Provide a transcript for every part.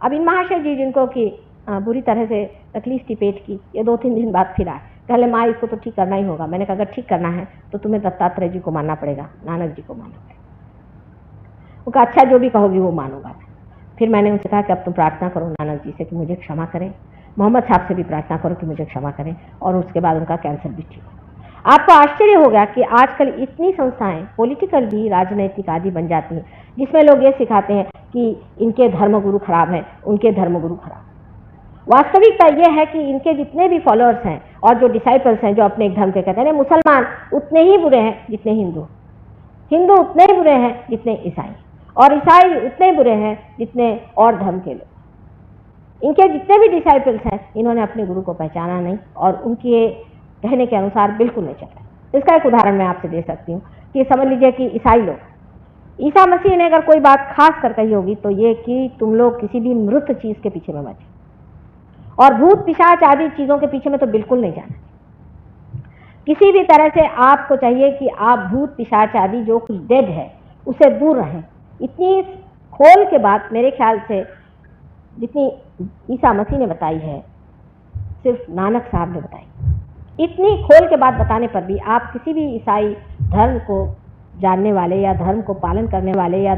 अब इन महाशय जी जिनको कि बुरी तरह से तकलीफ़ थी पेट की, ये दो तीन दिन बाद फिर आए। पहले माँ, इसको तो ठीक करना ही होगा। मैंने कहा, अगर ठीक करना है तो तुम्हें दत्तात्रेय जी को मानना पड़ेगा, नानक जी को मानना पड़ेगा। वो कहा अच्छा जो भी कहोगी वो मानूँगा फिर मैंने उनसे कहा कि, अब तुम प्रार्थना करो नानक जी से कि मुझे क्षमा करें। मोहम्मद साहब से भी प्रार्थना करो कि मुझे क्षमा करें और उसके बाद उनका कैंसर भी ठीक आपको आश्चर्य होगा कि आजकल इतनी संस्थाएँ, पॉलिटिकल भी, राजनैतिक आदि बन जाती हैं। जिसमें लोग ये सिखाते हैं कि इनके धर्मगुरु खराब हैं, उनके धर्मगुरु खराब वास्तविकता यह है कि इनके जितने भी फॉलोअर्स हैं और जो डिसाइपल्स हैं, जो अपने एक धर्म के कहते हैं मुसलमान उतने ही बुरे हैं जितने हिंदू। हिंदू उतने ही बुरे हैं जितने ईसाई। और ईसाई उतने बुरे हैं जितने और धर्म के लोग। इनके जितने भी डिसाइपल्स हैं, इन्होंने अपने गुरु को पहचाना नहीं और उनके कहने के अनुसार बिल्कुल नहीं चला। इसका एक उदाहरण मैं आपसे दे सकती हूँ कि समझ लीजिए कि ईसाई लोग ईसा मसीह ने अगर कोई बात खास कर कही होगी तो ये कि तुम लोग किसी भी मृत चीज़ के पीछे में मत और भूत, पिशाच आदि चीज़ों के पीछे में तो बिल्कुल नहीं जाना। किसी भी तरह से आपको चाहिए कि आप भूत, पिशाच आदि जो कुछ डेड है, उसे दूर रहें। इतनी खोल के बात मेरे ख्याल से जितनी ईसा मसीह ने बताई है, सिर्फ़ नानक साहब ने बताई। इतनी खोल के बात बताने पर भी आप किसी भी ईसाई धर्म को जानने वाले या धर्म को पालन करने वाले या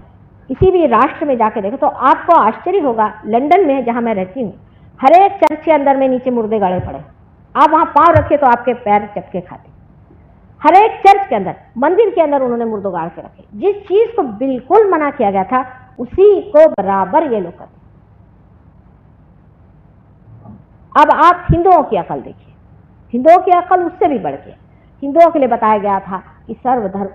किसी भी राष्ट्र में जाके देखें तो आपको आश्चर्य होगा। लंदन में जहाँ मैं रहती हूँ। हर एक चर्च के अंदर में नीचे मुर्दे गाड़े पड़े। आप वहाँ पाँव रखे तो आपके पैर चटके खाते। हर एक चर्च के अंदर, मंदिर के अंदर उन्होंने मुर्दो गाड़ के रखे। जिस चीज़ को बिल्कुल मना किया गया था, उसी को बराबर ये लोग करते। अब आप हिंदुओं की अकल देखिए। हिंदुओं की अकल उससे भी बढ़ के हिंदुओं के लिए बताया गया था कि सर्वधर्म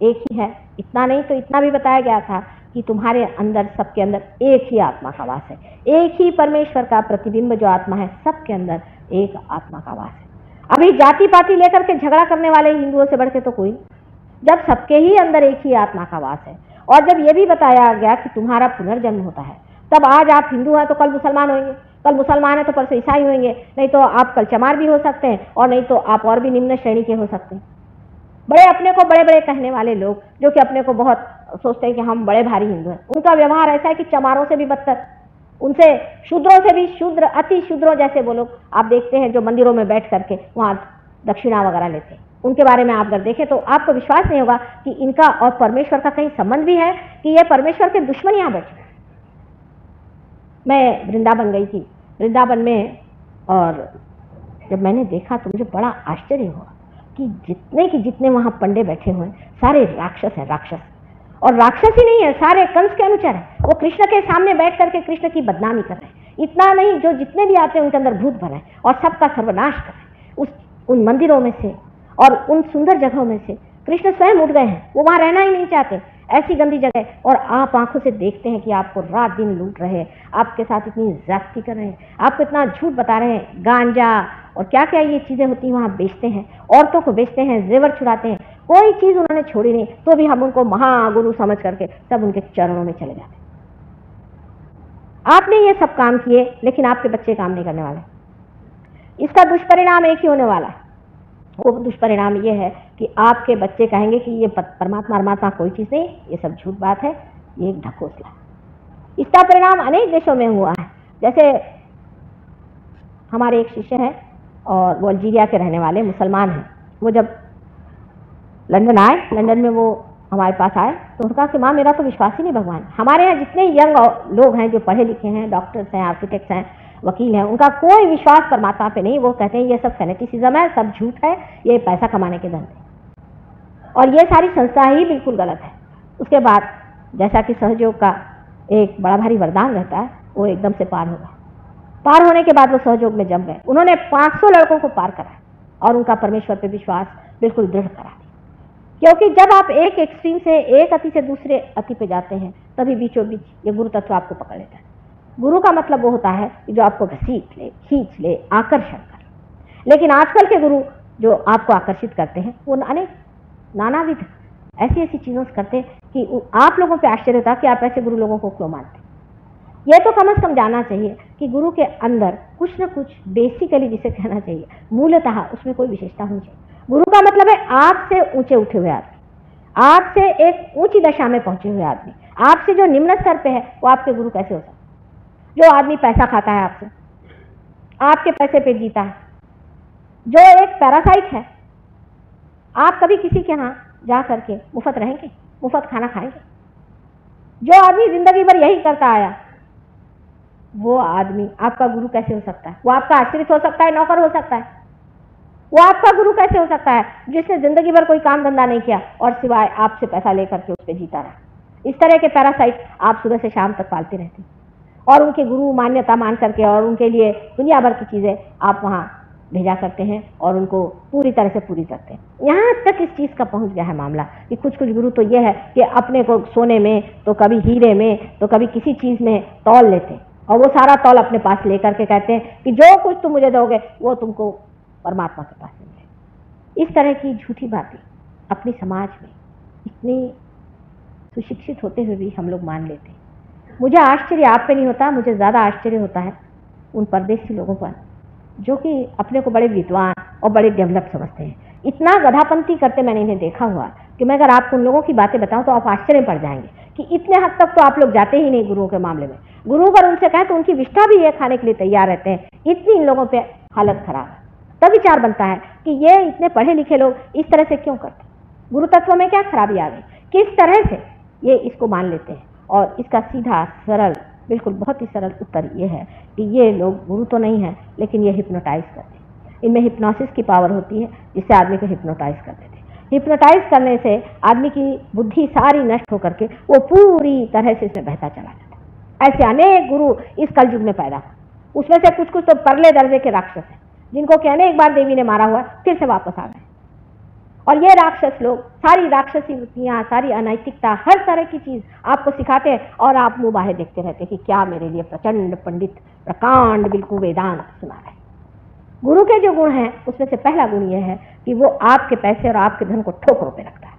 एक ही है। इतना नहीं तो इतना भी बताया गया था कि तुम्हारे अंदर, सबके अंदर एक ही आत्मा का वास है। एक ही परमेश्वर का प्रतिबिंब जो आत्मा है, सबके अंदर एक आत्मा का वास है। अभी जाति पाति लेकर के झगड़ा करने वाले हिंदुओं से बढ़ तो कोई जब सबके ही अंदर एक ही आत्मा का वास है, और जब ये भी बताया गया कि तुम्हारा पुनर्जन्म होता है, तब आज आप हिंदू हैं तो कल मुसलमान होंगे। कल मुसलमान है तो परसों ईसाई होंगे। नहीं तो आप कल चमार भी हो सकते हैं, और नहीं तो आप और भी निम्न श्रेणी के हो सकते हैं। बड़े अपने को बड़े बड़े कहने वाले लोग, जो कि अपने को बहुत सोचते हैं कि हम बड़े भारी हिंदू हैं। उनका व्यवहार ऐसा है कि चमारों से भी बदतर, उनसे शूद्रों से भी शूद्र, अति शूद्रों जैसे वो लोग आप देखते हैं जो मंदिरों में बैठ करके वहाँ दक्षिणा वगैरह लेते हैं। उनके बारे में आप अगर देखें तो आपको विश्वास नहीं होगा कि इनका और परमेश्वर का कहीं संबंध भी है कि ये परमेश्वर के दुश्मन यहाँ बैठे मैं वृंदावन गई थी। वृंदावन में और जब मैंने देखा तो मुझे बड़ा आश्चर्य हुआ। कि जितने कि जितने वहाँ पंडे बैठे हुए हैं, सारे राक्षस हैं, राक्षस। और राक्षस ही नहीं है, सारे कंस के अनुचर हैं। वो कृष्ण के सामने बैठ करके कृष्ण की बदनामी कर रहे हैं। इतना नहीं, जो जितने भी आते हैं, उनके अंदर भूत भरा है और सबका सर्वनाश कर रहे हैं। उस, उन मंदिरों में से और उन सुंदर जगहों में से कृष्ण स्वयं उठ गए हैं। वो वहाँ रहना ही नहीं चाहते। ऐसी गंदी जगह और आप आँखों से देखते हैं कि आपको रात दिन लूट रहे हैं। आपके साथ इतनी जाती कर रहे हैं। आपको इतना झूठ बता रहे हैं। गांजा और क्या क्या ये चीज़ें होती हैं, वहाँ बेचते हैं। औरतों को बेचते हैं, जेवर छुड़ाते हैं। कोई चीज़ उन्होंने छोड़ी नहीं तो भी हम उनको महागुरु समझ करके सब उनके चरणों में चले जाते आपने ये सब काम किए, लेकिन आपके बच्चे काम नहीं करने वाले। इसका दुष्परिणाम एक ही होने वाला है। वो दुष्परिणाम ये है कि आपके बच्चे कहेंगे कि ये परमात्मा परमात्मा कोई चीज़ नहीं, ये सब झूठ बात है, ये एक ढकोसला इसका परिणाम अनेक देशों में हुआ है। जैसे हमारे एक शिष्य हैं और वो अल्जीरिया के रहने वाले मुसलमान हैं। वो जब लंदन आए, लंदन में वो हमारे पास आए तो उनका कि माँ, मेरा तो विश्वास ही नहीं भगवान। हमारे यहाँ जितने यंग लोग हैं जो पढ़े लिखे हैं, डॉक्टर्स हैं, आर्किटेक्ट्स हैं, वकील हैं, उनका कोई विश्वास परमात्मा पे नहीं। वो कहते हैं, ये सब फेनेटिसिज्म है, सब झूठ है, ये पैसा कमाने के धंधे और ये सारी संस्था ही बिल्कुल गलत है। उसके बाद जैसा कि सहयोग का एक बड़ा भारी वरदान रहता है, वो एकदम से पार होगा पार होने के बाद वो सहयोग में जम गए। उन्होंने 500 लड़कों को पार करा और उनका परमेश्वर पर विश्वास बिल्कुल दृढ़ करा दिया। क्योंकि जब आप एक एक्सट्रीम से एक अति से दूसरे अति पे जाते हैं, तभी बीचों बीच ये गुरु तत्व आपको पकड़ लेता है। गुरु का मतलब वो होता है कि जो आपको घसीट ले, खींच ले, आकर्षण कर। लेकिन आजकल के गुरु जो आपको आकर्षित करते हैं, वो अनेक नानाविध ऐसी ऐसी चीज़ों से करते हैं कि आप लोगों पे आश्चर्य होता कि आप ऐसे गुरु लोगों को क्यों मानते ये तो कम से कम जाना चाहिए कि गुरु के अंदर कुछ ना कुछ बेसिकली जिसे कहना चाहिए, मूलतः उसमें कोई विशेषता होनी चाहिए। गुरु का मतलब है आपसे ऊँचे उठे हुए आदमी। आपसे एक ऊँची दशा में पहुँचे हुए आदमी। आपसे जो निम्न स्तर पे है, वो आपके गुरु कैसे हो सकते जो आदमी पैसा खाता है आपसे, आपके पैसे पे जीता है। जो एक पैरासाइट है, आप कभी किसी के यहाँ जा करके मुफ़्त रहेंगे, मुफ़्त खाना खाएँगे? जो आदमी ज़िंदगी भर यही करता आया वो आदमी, आपका गुरु कैसे हो सकता है? वो आपका आश्रित हो सकता है, नौकर हो सकता है। वो आपका गुरु कैसे हो सकता है? जिसने ज़िंदगी भर कोई काम धंधा नहीं किया और सिवाय आपसे पैसा लेकर के उस पर जीता रहा। इस तरह के पैरासाइट आप सुबह से शाम तक पालते रहते और उनके गुरु मान्यता मान करके और उनके लिए दुनिया भर की चीज़ें आप वहाँ भेजा करते हैं और उनको पूरी तरह से पूरी करते हैं। यहाँ तक इस चीज़ का पहुँच गया है मामला कि कुछ कुछ गुरु तो ये है कि अपने को सोने में तो कभी हीरे में तो कभी किसी चीज़ में तौल लेते हैं। और वो सारा तौल अपने पास लेकर के कहते हैं कि जो कुछ तुम मुझे दोगे, वो तुमको परमात्मा के पास मिले इस तरह की झूठी बातें अपने समाज में इतनी सुशिक्षित होते हुए भी हम लोग मान लेते हैं। मुझे आश्चर्य आप पे नहीं होता, मुझे ज़्यादा आश्चर्य होता है उन परदेशी लोगों पर, जो कि अपने को बड़े विद्वान और बड़े डेवलप समझते हैं। इतना गधापंथी करते मैंने इन्हें देखा हुआ कि मैं अगर आपको उन लोगों की बातें बताऊँ तो आप आश्चर्य पड़ जाएँगे। कि इतने हद तक तो आप लोग जाते ही नहीं गुरुओं के मामले में। गुरु अगर उनसे कहें तो उनकी विष्ठा भी ये खाने के लिए तैयार रहते हैं। इतनी इन लोगों पर हालत खराब है। तब विचार बनता है कि ये इतने पढ़े लिखे लोग इस तरह से क्यों करते गुरु तत्व में क्या खराबी आ गई? किस तरह से ये इसको मान लेते हैं? और इसका सीधा, सरल, बिल्कुल बहुत ही सरल उत्तर ये है कि ये लोग गुरु तो नहीं है, लेकिन ये हिप्नोटाइज करते हैं। इनमें हिप्नोसिस की पावर होती है, जिससे आदमी को हिप्नोटाइज कर देते हिप्नोटाइज करने से आदमी की बुद्धि सारी नष्ट होकर के वो पूरी तरह से इसमें बहता चला जाता है। ऐसे अनेक गुरु इस कलयुग में पैदा हुए। उसमें से कुछ कुछ तो परले दर्जे के राक्षस हैं, जिनको कि अनेक बार देवी ने मारा हुआ, फिर से वापस आ गए। और ये राक्षस लोग, सारी राक्षसी वृत्तियाँ, सारी अनैतिकता, हर तरह की चीज़ आपको सिखाते हैं और आप मुँह बाहे देखते रहते हैं कि क्या मेरे लिए प्रचंड पंडित, प्रकांड बिल्कुल वेदांत सुना रहे गुरु के जो गुण हैं, उसमें से पहला गुण यह है कि वो आपके पैसे और आपके धन को ठोकरों पे रखता है।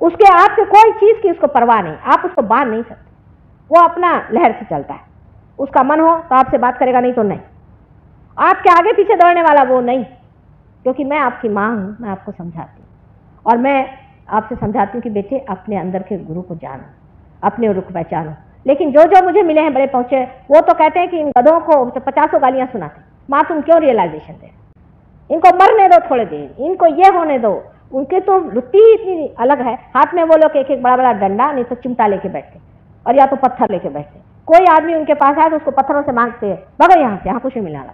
उसके आपके कोई चीज़ की उसको परवाह नहीं, आप उसको बाँध नहीं सकते। वो अपना लहर से चलता है। उसका मन हो तो आपसे बात करेगा, नहीं तो नहीं। आपके आगे पीछे दौड़ने वाला वो नहीं, क्योंकि मैं आपकी माँ हूँ, मैं आपको समझाती हूँ। और मैं आपसे समझाती हूँ कि बेटे, अपने अंदर के गुरु को जानो, अपने रुख पहचानो लेकिन जो जो मुझे मिले हैं बड़े पहुँचे, वो तो कहते हैं कि इन गधों को पचासों गालियाँ सुनाते माँ, तुम क्यों रियलाइजेशन दे इनको मरने दो थोड़े देर इनको ये होने दो। उनके तो लुत्ती इतनी अलग है। हाथ में वो लोग एक एक बड़ा बड़ा डंडा, नहीं तो चिमटा लेके बैठते और या तो पत्थर लेके बैठते कोई आदमी उनके पास आए तो उसको पत्थरों से मांगते हैं, भगो यहाँ से, यहाँ कुछ नहीं मिला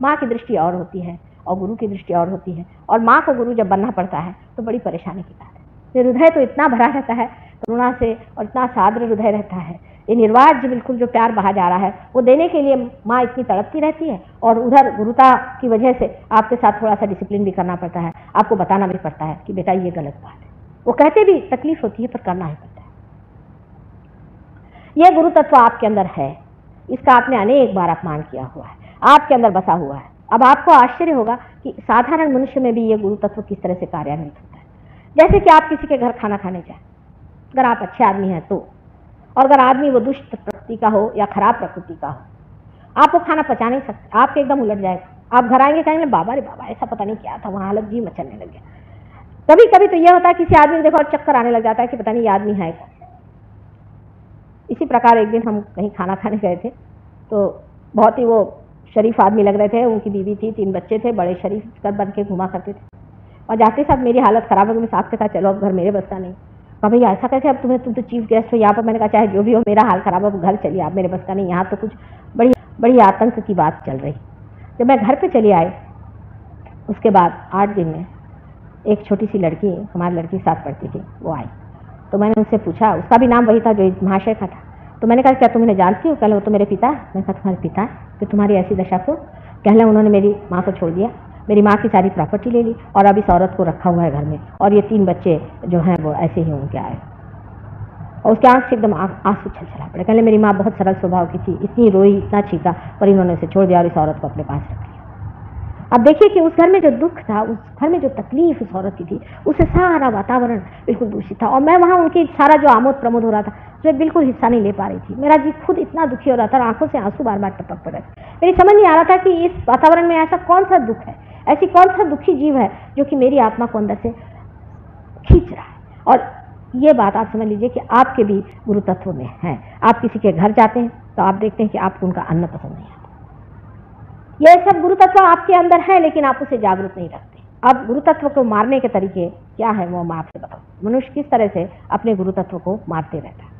माँ की दृष्टि और होती है और गुरु की दृष्टि और होती है। और माँ को गुरु जब बनना पड़ता है तो बड़ी परेशानी की बात है। हृदय तो इतना भरा रहता है करुणा से और इतना साद्र हृदय रहता है। ये निर्वाज बिल्कुल जो प्यार बहा जा रहा है, वो देने के लिए माँ इतनी तड़पती रहती है और उधर गुरुता की वजह से आपके साथ थोड़ा सा डिसिप्लिन भी करना पड़ता है। आपको बताना भी पड़ता है कि बेटा ये गलत बात है। वो कहते भी तकलीफ़ होती है पर करना ही पड़ता है। ये गुरु तत्व आपके अंदर है। इसका आपने अनेक बार अपमान किया हुआ है। आपके अंदर बसा हुआ है। अब आपको आश्चर्य होगा कि साधारण मनुष्य में भी ये गुरु तत्व किस तरह से कार्यान्वित होता है। जैसे कि आप किसी के घर खाना खाने जाए। अगर आप अच्छे आदमी हैं तो। और अगर आदमी वो दुष्ट प्रकृति का हो या खराब प्रकृति का हो, आप वो खाना पचा नहीं सकते आपके एकदम उलट जाएगा। आप घर आएँगे कहेंगे, बाबा रे बाबा, ऐसा पता नहीं क्या था, वहाँ अलग जी मचलने लग गया। कभी कभी तो यह होता है, किसी आदमी को देखो और चक्कर आने लग जाता है कि पता नहीं ये आदमी है इसी प्रकार एक दिन हम कहीं खाना खाने गए थे तो बहुत ही वो शरीफ आदमी लग रहे थे, उनकी बीवी थी, तीन बच्चे थे, बड़े शरीफ कर बन के घुमा करते थे। और जाते साथ मेरी हालत ख़राब हो गई मैं साथ से कहा चलो, अब घर मेरे बस का नहीं। कहा भैया, ऐसा कैसे अब तुम्हें तुम तो चीफ गेस्ट हो, यहाँ पर मैंने कहा, चाहे जो भी हो, मेरा हाल ख़राब हो घर चलिए आप मेरे बस का नहीं, यहाँ तो कुछ बड़ी बड़ी आतंक की बात चल रही। जब मैं घर पर चली आई, उसके बाद आठ दिन में एक छोटी सी लड़की, हमारी लड़की साथ पढ़ती थी, वो आई। तो मैंने उनसे पूछा, उसका भी नाम वही था जो महाशय का था। तो मैंने कहा, क्या तुम इन्हें जानती हो? कहले वो तो मेरे पिता है। मैंने कहा, तुम्हारे पिता है? कि तुम्हारी ऐसी दशा को कहले उन्होंने मेरी माँ को छोड़ दिया। मेरी माँ की सारी प्रॉपर्टी ले ली और अब इस औरत को रखा हुआ है घर में और ये तीन बच्चे जो हैं वो ऐसे ही उनके आए। और उसके आँख से एकदम आँसू छल चला पड़े। कहले मेरी माँ बहुत सरल स्वभाव की थी, इतनी रोई, इतना छीका पर इन्होंने उसे छोड़ दिया और इस औरत को अपने पास रख लिया। अब देखिए कि उस घर में जो दुख था, उस घर में जो तकलीफ़ उस औरत की थी, उससे सारा वातावरण बिल्कुल दूषित था और मैं वहाँ उनकी सारा जो आमोद प्रमोद हो रहा था, जो बिल्कुल हिस्सा नहीं ले पा रही थी। मेरा जी खुद इतना दुखी हो रहा था और आँखों से आँसू बार बार टपक पड़े। मेरी समझ नहीं आ रहा था कि इस वातावरण में ऐसा कौन सा दुख है? ऐसी कौन सा दुखी जीव है जो कि मेरी आत्मा को अंदर से खींच रहा है? और ये बात आप समझ लीजिए कि आपके भी गुरु तत्व में है। आप किसी के घर जाते हैं तो आप देखते हैं कि आपको उनका अन्न पसंद नहीं आता ये सब गुरु तत्व आपके अंदर है, लेकिन आप उसे जागरूक नहीं रखते। अब गुरु तत्व को मारने के तरीके क्या है, वो मैं आपसे बताऊँ। मनुष्य किस तरह से अपने गुरु तत्व को मारते रहता है?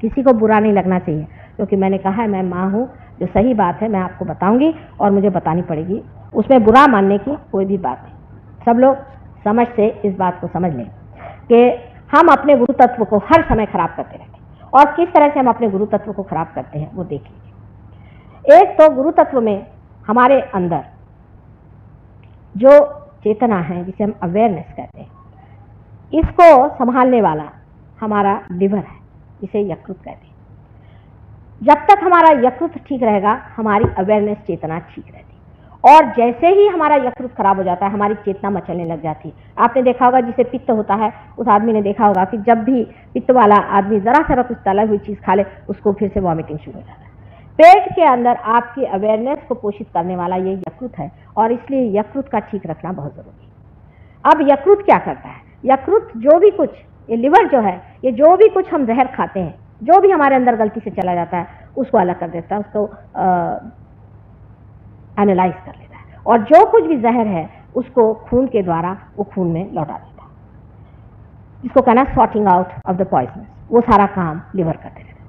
किसी को बुरा नहीं लगना चाहिए, क्योंकि मैंने कहा है, मैं माँ हूँ, जो सही बात है मैं आपको बताऊँगी और मुझे बतानी पड़ेगी उसमें बुरा मानने की कोई भी बात नहीं। सब लोग समझ से इस बात को समझ लें कि हम अपने गुरु तत्व को हर समय खराब करते रहते हैं। और किस तरह से हम अपने गुरु तत्व को खराब करते हैं, वो देख लीजिए एक तो गुरु तत्व में हमारे अंदर जो चेतना है, जिसे हम अवेयरनेस कहते हैं, इसको संभालने वाला हमारा लिवर है, जिसे यकृत कहते हैं। जब तक हमारा यकृत ठीक रहेगा, हमारी अवेयरनेस चेतना ठीक रहती और जैसे ही हमारा यकृत खराब हो जाता है, हमारी चेतना मचलने लग जाती है। आपने देखा होगा, जिसे पित्त होता है, उस आदमी ने देखा होगा कि जब भी पित्त वाला आदमी जरा सा कुछ तला हुई चीज़ खा ले, उसको फिर से वॉमिटिंग शुरू हो जाता है। पेट के अंदर आपकी अवेयरनेस को पोषित करने वाला ये यकृत है, और इसलिए यकृत का ठीक रखना बहुत ज़रूरी है। अब यकृत क्या करता है? यकृत जो भी कुछ, ये लिवर जो है, ये जो भी कुछ हम जहर खाते हैं, जो भी हमारे अंदर गलती से चला जाता है, उसको अलग कर देता है, उसको एनालाइज कर लेता है। और जो कुछ भी जहर है, उसको खून के द्वारा, वो खून में लौटा देता है। जिसको कहना sorting out of the poison वो सारा काम लिवर करते रहता है।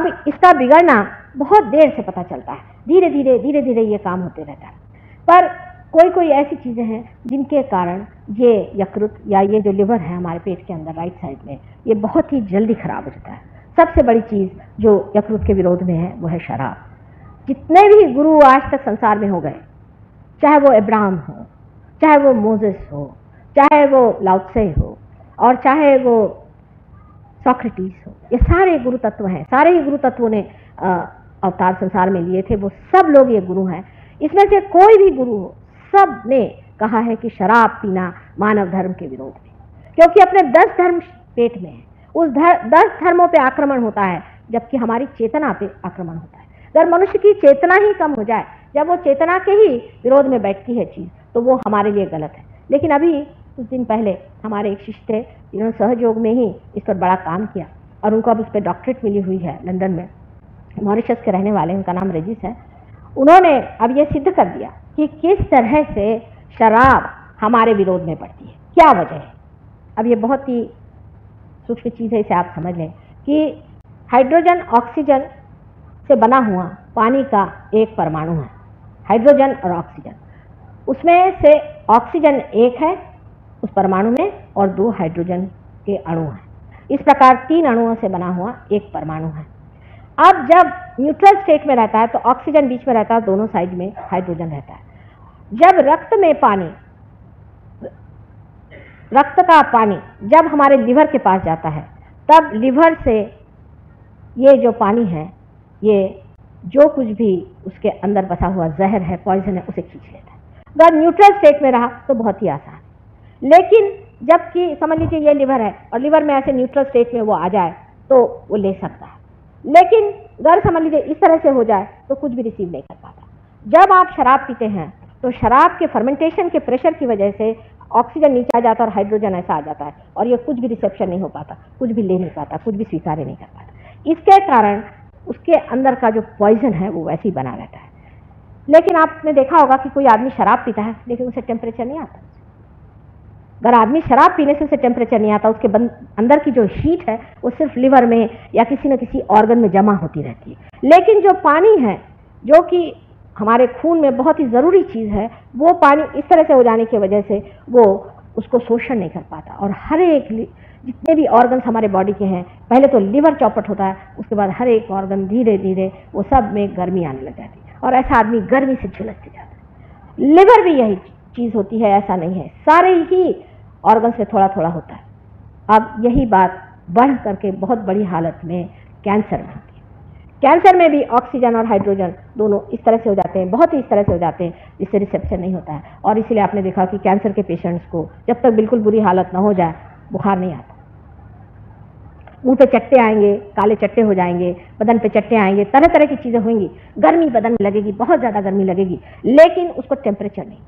अब इसका बिगड़ना बहुत देर से पता चलता है। धीरे धीरे धीरे धीरे ये काम होते रहता है। पर कोई कोई ऐसी चीज़ें हैं, जिनके कारण ये यकृत या ये जो लिवर है हमारे पेट के अंदर राइट साइड में, ये बहुत ही जल्दी खराब हो जाता है। सबसे बड़ी चीज़ जो यकृत के विरोध में है, वो है शराब। जितने भी गुरु आज तक संसार में हो गए चाहे वो इब्राहम हो चाहे वो मोजिस हो चाहे वो लाउत्से हो और चाहे वो सॉक्रेटिस हो ये सारे गुरु तत्व हैं। सारे ही गुरु तत्वों ने अवतार संसार में लिए थे वो सब लोग ये गुरु हैं। इसमें से कोई भी गुरु हो सबने कहा है कि शराब पीना मानव धर्म के विरोध में। क्योंकि अपने दस धर्म पेट में है। उस धर, दस धर्मों पे आक्रमण होता है जबकि हमारी चेतना पे आक्रमण होता है। अगर मनुष्य की चेतना ही कम हो जाए, जब वो चेतना के ही विरोध में बैठती है चीज़ तो वो हमारे लिए गलत है। लेकिन अभी, कुछ दिन पहले, हमारे एक शिष्य थे, जिन्होंने सहयोग में ही इस पर बड़ा काम किया, और उनको अब इस पर डॉक्टरेट मिली हुई है लंदन में। मॉरिशस के रहने वाले, उनका नाम रजिस है। उन्होंने अब ये सिद्ध कर दिया कि किस तरह से शराब हमारे विरोध में पड़ती है। क्या वजह है? अब ये बहुत ही सूक्ष्म चीज़ है, इसे आप समझ लें कि हाइड्रोजन, ऑक्सीजन से बना हुआ पानी का एक परमाणु है, हाइड्रोजन और ऑक्सीजन। उसमें से ऑक्सीजन एक है उस परमाणु में और दो हाइड्रोजन के अणु हैं। इस प्रकार तीन अणुओं से बना हुआ एक परमाणु है। अब जब न्यूट्रल स्टेट में रहता है तो ऑक्सीजन बीच में रहता है, दोनों साइड में हाइड्रोजन रहता है। जब रक्त में पानी, रक्त का पानी जब हमारे लिवर के पास जाता है, तब लिवर से ये जो पानी है ये जो कुछ भी उसके अंदर बसा हुआ जहर है पॉइजन है, उसे खींच लेता है। अगर न्यूट्रल स्टेट में रहा तो बहुत ही आसान है। लेकिन जबकि, समझ लीजिए ये लिवर है, और लिवर में ऐसे न्यूट्रल स्टेट में वो आ जाए तो वो ले सकता है। लेकिन अगर, समझ लीजिए, इस तरह से हो जाए तो कुछ भी रिसीव नहीं कर पाता। जब आप शराब पीते हैं तो शराब के फर्मेंटेशन के प्रेशर की वजह से ऑक्सीजन नीचे आ जाता है और हाइड्रोजन ऐसा आ जाता है, और ये कुछ भी रिसेप्शन नहीं हो पाता, कुछ भी ले नहीं पाता, कुछ भी स्वीकार नहीं कर पाता। इसके कारण उसके अंदर का जो पॉइजन है, वो वैसे ही बना रहता है। लेकिन आपने देखा होगा कि कोई आदमी शराब पीता है, लेकिन उसे टेम्परेचर नहीं आता। अगर आदमी शराब पीने से उसे टेम्परेचर नहीं आता, उसके अंदर की जो हीट है, वो सिर्फ़ लिवर में या किसी न किसी ऑर्गन में जमा होती रहती है। लेकिन जो पानी है, जो कि हमारे खून में बहुत ही ज़रूरी चीज़ है, वो पानी इस तरह से हो जाने की वजह से वो उसको शोषण नहीं कर पाता। और हर एक जितने भी ऑर्गन्स हमारे बॉडी के हैं, पहले तो लिवर चौपट होता है, उसके बाद हर एक ऑर्गन धीरे धीरे वो सब में गर्मी आने लग जाती है और ऐसा आदमी गर्मी से झुलसते जाता है। लिवर भी यही चीज़ होती है, ऐसा नहीं है। सारे ही ऑर्गन्स में थोड़ा थोड़ा होता है। अब यही बात बढ़ करके बहुत बड़ी हालत में कैंसर में होती है। कैंसर में भी ऑक्सीजन और हाइड्रोजन दोनों इस तरह से हो जाते हैं, बहुत ही इस तरह से हो जाते हैं, जिससे रिसेप्शन नहीं होता है। और इसीलिए आपने देखा कि कैंसर के पेशेंट्स को जब तक बिल्कुल बुरी हालत ना हो जाए, बुखार नहीं आता। मुँह पे चट्टे आएँगे, काले चट्टे हो जाएँगे, बदन पे चट्टे आएँगे तरह तरह की चीज़ें होंगी। गर्मी बदन में लगेगी, बहुत ज़्यादा गर्मी लगेगी, लेकिन उसको टेम्परेचर नहीं।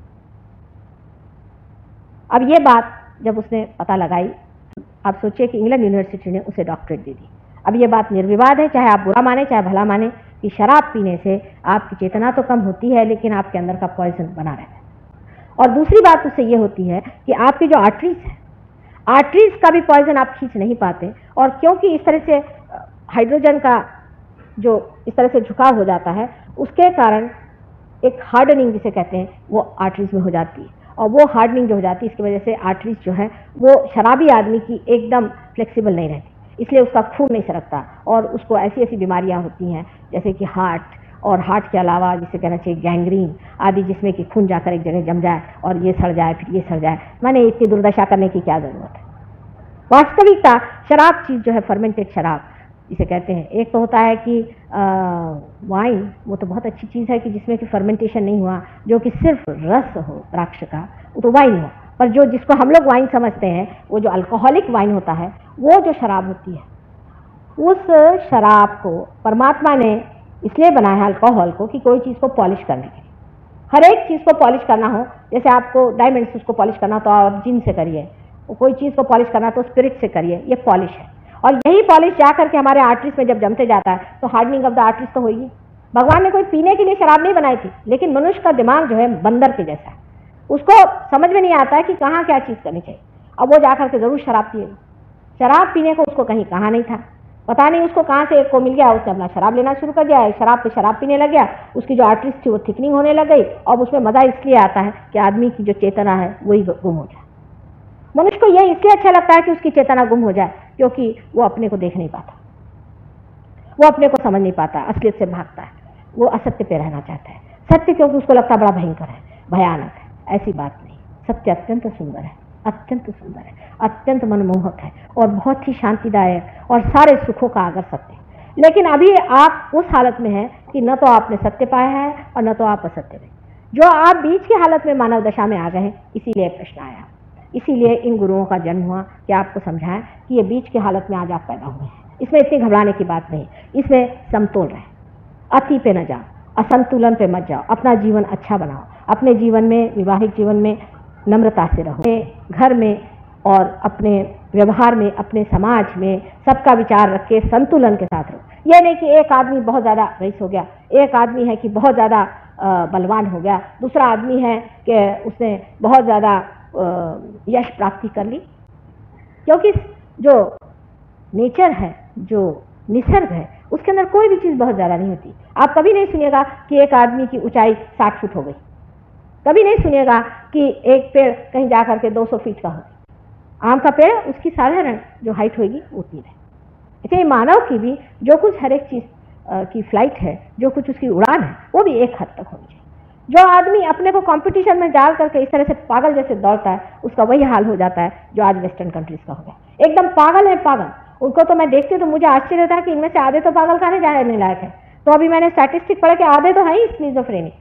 अब ये बात जब उसने पता लगाई, आप सोचिए कि इंग्लैंड यूनिवर्सिटी ने उसे डॉक्टरेट दे दी। अब ये बात निर्विवाद है, चाहे आप बुरा माने, चाहे भला माने, कि शराब पीने से आपकी चेतना तो कम होती है, लेकिन आपके अंदर का पॉइजन बना रहता है। और दूसरी बात उससे ये होती है कि आपकी जो आर्टरीज है आर्टरीज का भी पॉइजन आप खींच नहीं पाते और क्योंकि इस तरह से हाइड्रोजन का जो इस तरह से झुकाव हो जाता है, उसके कारण एक हार्डनिंग जिसे कहते हैं, वो आर्टरीज में हो जाती है। और वो हार्डनिंग जो हो जाती है, इसकी वजह से आर्टरीज जो है, वो शराबी आदमी की एकदम फ्लेक्सिबल नहीं रहती। इसलिए उसका खून नहीं सरकता और उसको ऐसी ऐसी बीमारियाँ होती हैं, जैसे कि हार्ट और हार्ट के अलावा जिसे कहना चाहिए गैंग्रीन आदि जिसमें कि खून जाकर एक जगह जम जाए और ये सड़ जाए, फिर ये सड़ जाए। मैंने इतनी दुर्दशा करने की क्या ज़रूरत है? वास्तविकता, शराब चीज़ जो है फर्मेंटेड शराब, जिसे कहते हैं। एक तो होता है कि वाइन वो तो बहुत अच्छी चीज़ है कि जिसमें कि फर्मेंटेशन नहीं हुआ, जो कि सिर्फ़ रस हो, द्राक्ष का, वो तो वाइन हो पर जो जिसको हम लोग वाइन समझते हैं, वो जो अल्कोहलिक वाइन होता है, वो जो शराब होती है, उस शराब को परमात्मा ने इसलिए बनाया है अल्कोहल को कि कोई चीज़ को पॉलिश करने के लिए। हर एक चीज़ को पॉलिश करना हो, जैसे आपको डायमंड्स उसको पॉलिश करना तो आप जिन से करिए। कोई चीज़ को पॉलिश करना तो स्पिरिट से करिए। ये पॉलिश है। और यही पॉलिश जा करके हमारे आर्टिस्ट में जब जमते जाता है तो हार्डनिंग ऑफ़ द आर्टिस्ट तो होगी। भगवान ने कोई पीने के लिए शराब नहीं बनाई थी, लेकिन मनुष्य का दिमाग जो है बंदर के जैसा है। उसको समझ में नहीं आता है कि कहाँ क्या चीज़ करनी चाहिए। अब वो जाकर के ज़रूर शराब पिएगी। शराब पीने को उसको कहीं कहा नहीं था। पता नहीं उसको कहाँ से एक को मिल गया, उसने अपना शराब लेना शुरू कर दिया, शराब पे शराब पीने लग गया, उसकी जो आर्टिस्ट थी वो थिकनिंग होने लग गई, अब उसमें मज़ा इसलिए आता है कि आदमी की जो चेतना है वही गुम हो जाए। मनुष्य को यह इसलिए अच्छा लगता है कि उसकी चेतना गुम हो जाए, क्योंकि वो अपने को देख नहीं पाता। वो अपने को समझ नहीं पाता, असलियत से भागता है। वो असत्य पे रहना चाहता है। सत्य क्योंकि उसको लगता बड़ा भयंकर है, भयानक है। ऐसी बात नहीं। सत्य अत्यंत सुंदर है। अत्यंत सुंदर है, अत्यंत मनमोहक है और बहुत ही शांतिदायक और सारे सुखों का आगर सत्य लेकिन अभी आप उस हालत में हैं कि न तो आपने सत्य पाया है और न तो आप असत्य में जो आप बीच की हालत में मानव दशा में आ गए हैं, इसीलिए प्रश्न आया। इसीलिए इन गुरुओं का जन्म हुआ कि आपको समझाएँ कि ये बीच की हालत में आज आप पैदा हुए हैं। इसमें इतनी घबराने की बात नहीं, इसमें समतोल रहे। अति पे न जाओ, असंतुलन पे मत जाओ, अपना जीवन अच्छा बनाओ। अपने जीवन में, विवाहिक जीवन में नम्रता से रहो। घर में और अपने व्यवहार में, अपने समाज में सबका विचार रख के संतुलन के साथ रहो। यह नहीं कि एक आदमी बहुत ज़्यादा रईस हो गया, एक आदमी है कि बहुत ज़्यादा बलवान हो गया, दूसरा आदमी है कि उसने बहुत ज़्यादा यश प्राप्ति कर ली। क्योंकि जो नेचर है, जो निसर्ग है, उसके अंदर कोई भी चीज़ बहुत ज़्यादा नहीं होती। आप कभी नहीं सुनिएगा कि एक आदमी की ऊंचाई साठ फुट हो गई। कभी नहीं सुनिएगा कि एक पेड़ कहीं जा करके 200 फीट का हो। आम का पेड़, उसकी साधारण जो हाइट होगी उतनी रहे। ऐसे मानव की भी जो कुछ हर एक चीज़ की फ़्लाइट है, जो कुछ उसकी उड़ान है, वो भी एक हद तक होनी चाहिए। जो आदमी अपने को कंपटीशन में डाल करके इस तरह से पागल जैसे दौड़ता है, उसका वही हाल हो जाता है जो आज वेस्टर्न कंट्रीज़ का हो गया। एकदम पागल है पागल। उनको तो मैं देखती हूँ तो मुझे आश्चर्य होता है कि इनमें से आधे तो पागल खाने जाने लायक है। तो अभी मैंने स्टैटिस्टिक पढ़ा कि आधे तो है ही स्नीजोफ्रेनिक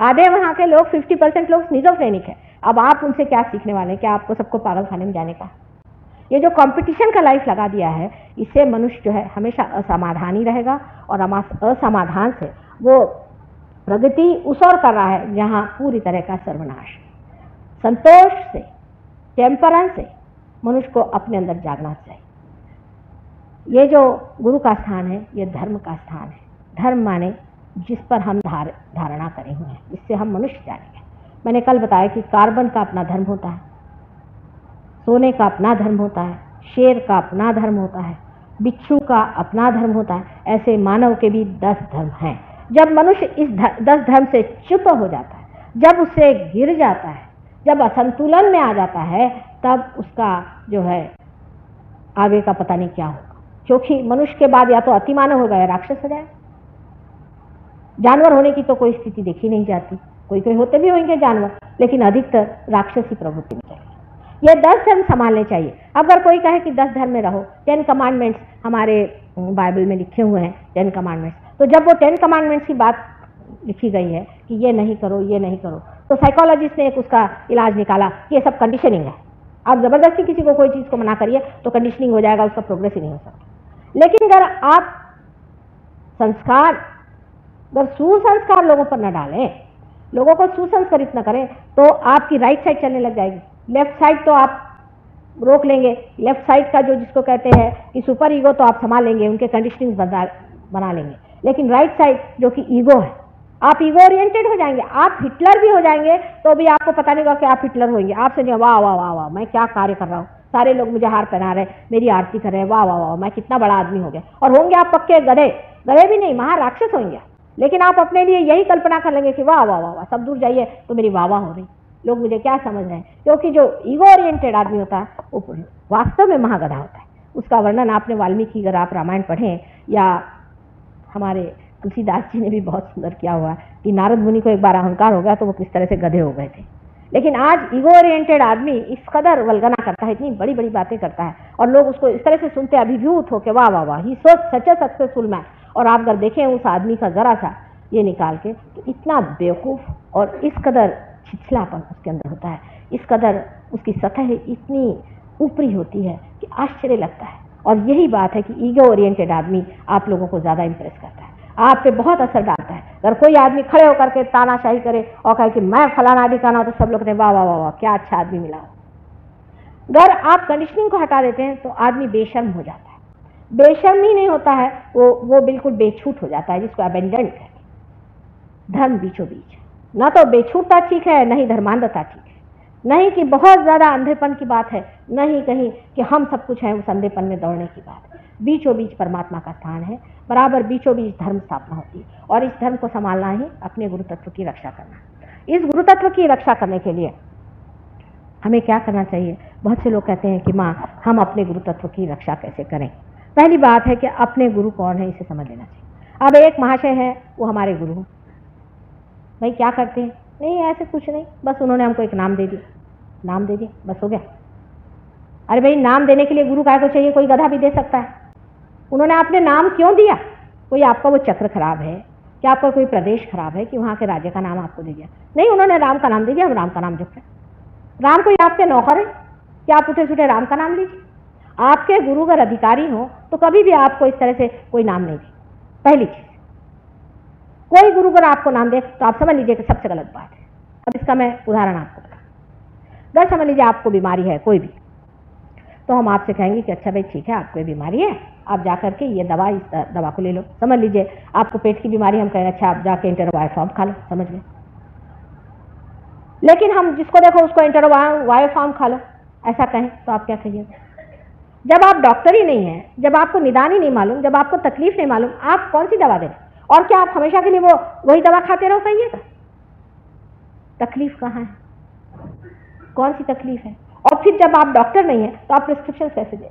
आधे वहाँ के लोग 50 परसेंट लोग स्नीजोफ्रेनिक है। अब आप उनसे क्या सीखने वाले हैं? क्या आपको सबको पागल खाने में जाने का? ये जो कंपटीशन का लाइफ लगा दिया है, इससे मनुष्य जो है हमेशा असमाधान ही रहेगा और असमाधान से वो प्रगति उस और कर रहा है जहाँ पूरी तरह का सर्वनाश संतोष से टेम्परेंस से मनुष्य को अपने अंदर जागना चाहिए। ये जो गुरु का स्थान है, ये धर्म का स्थान है। धर्म माने जिस पर हम धार धारणा करे हुए हैं इससे हम मनुष्य जानेंगे मैंने कल बताया कि कार्बन का अपना धर्म होता है सोने का अपना धर्म होता है शेर का अपना धर्म होता है बिच्छू का अपना धर्म होता है ऐसे मानव के भी दस धर्म हैं। जब मनुष्य इस धर, दस धर्म से चुप हो जाता है जब उससे गिर जाता है जब असंतुलन में आ जाता है तब उसका जो है आगे का पता नहीं क्या होगा। क्योंकि मनुष्य के बाद या तो अतिमानव होगा या राक्षस हो जाए जानवर होने की तो कोई स्थिति देखी नहीं जाती। कोई कोई होते भी होंगे जानवर, लेकिन अधिकतर राक्षसी प्रवृत्ति में चले ये दस धर्म संभालने चाहिए। अगर कोई कहे कि दस धर्म में रहो टेन कमांडमेंट्स हमारे बाइबल में लिखे हुए हैं टेन कमांडमेंट्स तो जब वो टेन कमांडमेंट्स की बात लिखी गई है कि ये नहीं करो, ये नहीं करो तो साइकोलॉजिस्ट ने एक उसका इलाज निकाला ये सब कंडीशनिंग है। आप ज़बरदस्ती किसी को कोई चीज़ को मना करिए तो कंडीशनिंग हो जाएगा, उसका प्रोग्रेस ही नहीं हो सकता। लेकिन अगर आप संस्कार अगर सुसंस्कार लोगों पर न डालें। लोगों को सुसंस्कारित न करें तो आपकी राइट साइड चलने लग जाएगी। लेफ़्ट साइड तो आप रोक लेंगे। लेफ़्ट साइड का जो जिसको कहते हैं कि सुपर ईगो तो आप संभाल लेंगे, उनके कंडीशनिंग बना बना लेंगे। लेकिन राइट साइड जो कि ईगो है, आप ईगो ओरिएंटेड हो जाएँगे, आप हिटलर भी हो जाएँगे तो भी आपको पता नहीं होगा कि आप हिटलर होंगे। आप समझे वाह वाह वाह वाह, मैं क्या कार्य कर रहा हूँ? सारे लोग मुझे हार पहना रहे मेरी आरती कर रहे हैं, वाह वाह वाह मैं कितना बड़ा आदमी हो गया। और होंगे आप पक्के गधे। गधे भी नहीं, महाराक्षस होंगे लेकिन आप अपने लिए यही कल्पना कर लेंगे कि वाह वाह वाह वाह, सब दूर जाइए तो मेरी वाह वाह हो रही लोग मुझे क्या समझ रहे हैं? क्योंकि जो ईगो ओरिएंटेड आदमी होता है, वो वास्तव में महागधा होता है। उसका वर्णन आपने वाल्मीकि, अगर आप रामायण पढ़ें, या हमारे तुलसीदास जी ने भी बहुत सुंदर किया हुआ कि नारद मुनि को एक बार अहंकार हो गया तो वो किस तरह से गधे हो गए थे। लेकिन आज ईगो ओरिएंटेड आदमी इस कदर वलगना करता है, इतनी बड़ी बड़ी बातें करता है, और लोग उसको इस तरह से सुनते अभिभूत हो के वाह वाह वाह ही सोच सच सक्सेसफुल मैन और आप अगर देखें उस आदमी का ज़रा सा ये निकाल के तो इतना बेवकूफ़ और इस कदर छिछलापन उसके अंदर होता है। इस कदर उसकी सतह इतनी ऊपरी होती है कि आश्चर्य लगता है। और यही बात है कि ईगो ओरिएंटेड आदमी आप लोगों को ज़्यादा इम्प्रेस करता है। आप पे बहुत असर डालता है। अगर कोई आदमी खड़े होकर के तानाशाही करे और कहे कि मैं फलाना का तो सब लोग कहते वाह वाह वाह वाह, क्या अच्छा आदमी मिला अगर आप कंडीशनिंग को हटा देते हैं तो आदमी बेशर्म हो जाता है। बेशर्म ही नहीं होता है, वो वो बिल्कुल बेछूट हो जाता है, जिसको अबेंडेंट कहते हैं। धर्म बीचों बीच। ना तो बेछूटता ठीक है नहीं धर्मांधता ठीक है। नहीं कि बहुत ज़्यादा अंधेपन की बात है नहीं कहीं कि हम सब कुछ हैं उस अंधेपन में दौड़ने की बात है। बीचों बीच परमात्मा का स्थान है, बराबर बीचों बीच धर्म स्थापना होती है। और इस धर्म को संभालना ही अपने गुरु तत्व की रक्षा करना इस गुरु तत्व की रक्षा करने के लिए हमें क्या करना चाहिए? बहुत से लोग कहते हैं कि माँ, हम अपने गुरु तत्व की रक्षा कैसे करें? पहली बात है कि अपने गुरु कौन है, इसे समझ लेना चाहिए। अब एक महाशय है, वो हमारे गुरु भाई, क्या करते हैं? नहीं, ऐसे कुछ नहीं। बस उन्होंने हमको एक नाम दे दिया। नाम दे दिया, बस हो गया। अरे भाई, नाम देने के लिए गुरु काय को चाहिए, कोई गधा भी दे सकता है। उन्होंने आपने नाम क्यों दिया? कोई आपका वो चक्र खराब है? क्या आपका कोई प्रदेश खराब है कि वहाँ के राज्य का नाम आपको दे दिया? नहीं, उन्होंने राम का नाम दे दिया हम राम का नाम जप राम कोई आपके नौकर है। क्या आप उठे सुठे राम का नाम लीजिए। आपके गुरु अगर अधिकारी हो तो कभी भी आपको इस तरह से कोई नाम नहीं दे। पहली चीज़, कोई गुरु अगर आपको नाम दे तो आप समझ लीजिए कि सबसे गलत बात है। अब इसका मैं उदाहरण आपको बता अगर समझ लीजिए आपको बीमारी है, कोई भी तो हम आपसे कहेंगे कि अच्छा भाई, ठीक है, आपको बीमारी है, आप जा करके ये दवा, इस दवा को ले लो। समझ लीजिए, आपको पेट की बीमारी, हम कहें अच्छा आप जाके इंटरवायोफॉर्म खा लो, समझ गए। लेकिन हम जिसको देखो, उसको इंटरवायोफॉर्म खा लो, ऐसा कहें तो आप क्या कहिए? जब आप डॉक्टर ही नहीं हैं, जब आपको निदान ही नहीं मालूम, जब आपको तकलीफ़ नहीं मालूम, आप कौन सी दवा दें? और क्या आप हमेशा के लिए वो, वही दवा खाते रहो कहिएगा तकलीफ़ कहाँ है? कौन सी तकलीफ़ है? और फिर जब आप डॉक्टर नहीं है तो आप प्रिस्क्रिप्शन कैसे दें?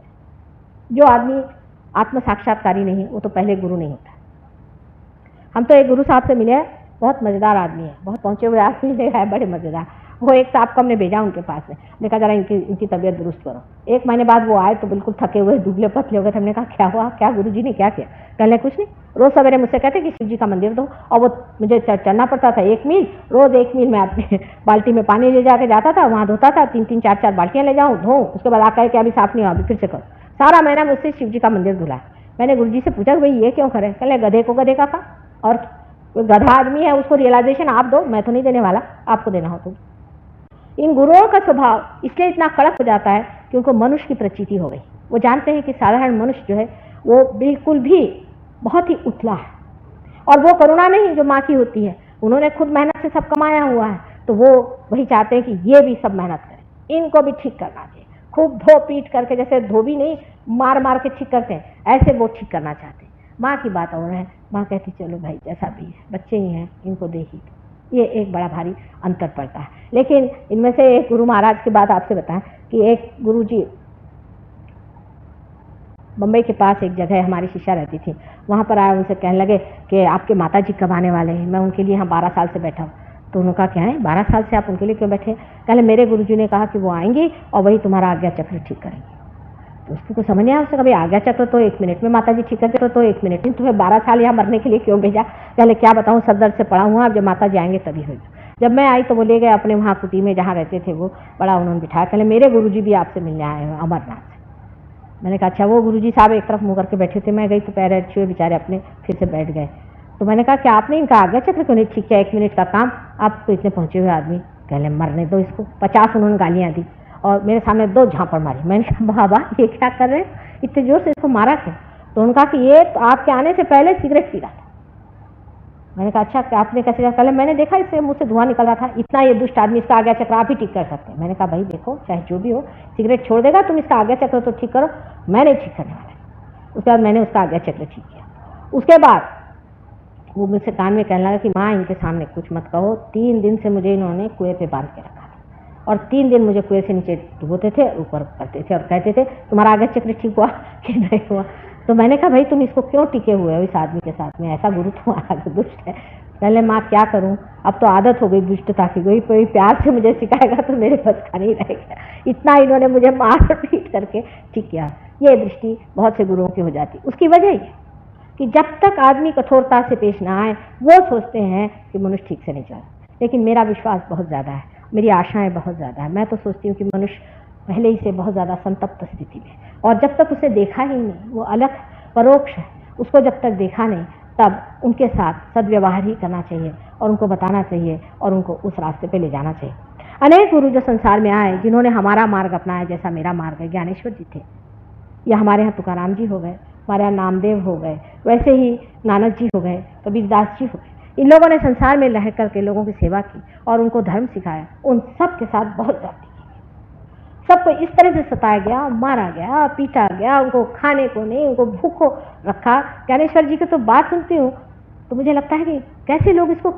जो आदमी आत्म साक्षात्कारी नहीं, वो तो पहले गुरु नहीं होता। हम तो एक गुरु साहब से मिले हैं, बहुत मज़ेदार आदमी है, बहुत पहुँचे हुए आदमी है, बड़े मज़ेदार। वो एक साहब को हमने भेजा उनके पास में। देखा, जरा इनकी इनकी तबीयत दुरुस्त करो। एक महीने बाद वो आए तो बिल्कुल थके हुए, दुबले पतले हो गए हमने कहा, क्या हुआ? क्या गुरु जी ने क्या किया? कहने, कुछ नहीं। रोज़ सवेरे मुझसे कहते कि शिव जी का मंदिर दो। और वो मुझे चलना पड़ता था एक मील। रोज़ एक मील मैं अपने बाल्टी में पानी ले जाके जाता था, वहाँ धोता था। तीन तीन, चार चार बाल्टियाँ ले जाऊँ धो उसके बाद आकर के अभी साफ़ नहीं हुआ, अभी फिर से करो। सारा महीना मुझसे शिव जी का मंदिर धुला मैंने गुरु जी से पूछा कि भाई, ये क्यों करें? कहले गधे को गधे का था और गधा आदमी है, उसको रियलाइजेशन आप दो। मैं तो नहीं देने वाला। आपको देना हो तो इन गुरुओं का स्वभाव इसलिए इतना कड़क हो जाता है कि उनको मनुष्य की प्रचिति हो गई। वो जानते हैं कि साधारण मनुष्य जो है, वो बिल्कुल भी बहुत ही उथला है। और वो करुणा नहीं जो माँ की होती है। उन्होंने खुद मेहनत से सब कमाया हुआ है तो वो वही चाहते हैं कि ये भी सब मेहनत करें। इनको भी ठीक करना चाहिए। खूब धो पीट करके, जैसे धोबी नहीं, मार मार के ठीक करते हैं, ऐसे वो ठीक करना चाहते हैं। माँ की बात और है। माँ कहती, चलो भाई, जैसा भी है, बच्चे ही हैं, इनको दे ही ये एक बड़ा भारी अंतर पड़ता है। लेकिन इनमें से एक गुरु महाराज की बात आपसे बताएँ कि एक गुरु जी बम्बई के पास एक जगह हमारी शिष्या रहती थी। वहाँ पर आए, उनसे कहने लगे कि आपके माता जी कब आने वाले हैं? मैं उनके लिए यहाँ बारह साल से बैठा हूँ। तो उन्होंने कहा, क्या है? बारह साल से आप उनके लिए क्यों बैठे पहले मेरे गुरु जी ने कहा कि वो आएँगी और वही तुम्हारा आज्ञा चक्र ठीक करेंगे। उसको कुछ समझ नहीं आया उससे कभी आज्ञा चक्र तो एक मिनट में माता जी ठीक करते तो एक मिनट में तुम्हें बारह साल यहाँ मरने के लिए क्यों भेजा? पहले क्या बताऊँ, सर दर्द से पड़ा हुआ अब जब माता जी आएँगे तभी होगी जब मैं आई तो वो ले गए अपने वहाँ कुटी में जहाँ रहते थे वो, बड़ा उन्होंने बिठाया। कहले मेरे गुरु भी आपसे मिलने आए हैं, अमरनाथ मैंने कहा अच्छा वो गुरु जी साहब एक तरफ़ मुँह करके बैठे थे, मैं गई तो पैर अच्छे हुए बेचारे अपने, फिर से बैठ गए। तो मैंने कहा कि आपने इनका आज्ञा चक्र क्यों नहीं ठीक किया? एक मिनट का काम, आप तो इतने पहुँचे हुए आदमी कहले मरने दो इसको। पचास उन्होंने गालियाँ दी। और मेरे सामने दो झापड़ मारी। मैंने कहा, बाबा, ये क्या कर रहे हैं? इतने ज़ोर से इसको मारा क्यों? तो उन्होंने कहा कि ये तो आपके आने से पहले सिगरेट पी रहा था। मैंने कहा अच्छा आपने कैसे कहा पहले मैंने देखा, इससे मुझसे धुआँ निकल रहा था। इतना ये दुष्ट आदमी इसका आगे चक्र आप ही ठीक कर सकते हैं। मैंने कहा, भाई, देखो, चाहे जो भी हो, सिगरेट छोड़ देगा, तुम इसका आगे चक्र तो ठीक करो, मैं नहीं ठीक करने वाला। उसके बाद मैंने उसका आगे चक्र ठीक किया। उसके बाद वो मुझसे कान में कहने लगा कि, माँ, इनके सामने कुछ मत कहो। तीन दिन से मुझे इन्होंने कुएँ पे बाँध के रखा और तीन दिन मुझे कुएँ से नीचे डुबोते थे, ऊपर करते थे और कहते थे, तुम्हारा आगे चक्र ठीक हुआ कि नहीं हुआ? तो मैंने कहा, भाई, तुम इसको क्यों टिके हुए हो इस आदमी के साथ में? ऐसा गुरु तुम्हारा तो दुष्ट है। पहले माँ, क्या करूँ? अब तो आदत हो गई दुष्टता की गई कोई प्यार से मुझे सिखाएगा तो मेरे बस का नहीं रहेगा इतना इन्होंने मुझे मार पीट करके ठीक किया। ये दृष्टि बहुत से गुरुओं की हो जाती उसकी वजह ये कि जब तक आदमी कठोरता से पेश ना आए, वो सोचते हैं कि मनुष्य ठीक से नहीं चल। लेकिन मेरा विश्वास बहुत ज़्यादा है। मेरी आशाएँ बहुत ज़्यादा है। मैं तो सोचती हूँ कि मनुष्य पहले ही से बहुत ज़्यादा संतप्त स्थिति में और जब तक उसे देखा ही नहीं, वो अलग परोक्ष है। उसको जब तक देखा नहीं, तब उनके साथ सदव्यवहार ही करना चाहिए और उनको बताना चाहिए और उनको उस रास्ते पे ले जाना चाहिए। अनेक गुरु जो संसार में आए, जिन्होंने हमारा मार्ग अपनाया जैसा मेरा मार्ग है, ज्ञानेश्वर जी थे। या हमारे यहाँ तुकाराम जी हो गए, हमारे यहाँ नामदेव हो गए, वैसे ही नानक जी हो गए, कबीरदास जी हो गए। इन लोगों ने संसार में रह करके लोगों की सेवा की और उनको धर्म सिखाया। उन सब के साथ बहुत जाती सबको इस तरह से सताया गया, मारा गया, पीटा गया, उनको खाने को नहीं, उनको भूखो रखा। ज्ञानेश्वर जी की तो बात सुनती हूँ तो मुझे लगता है कि कैसे लोग इसको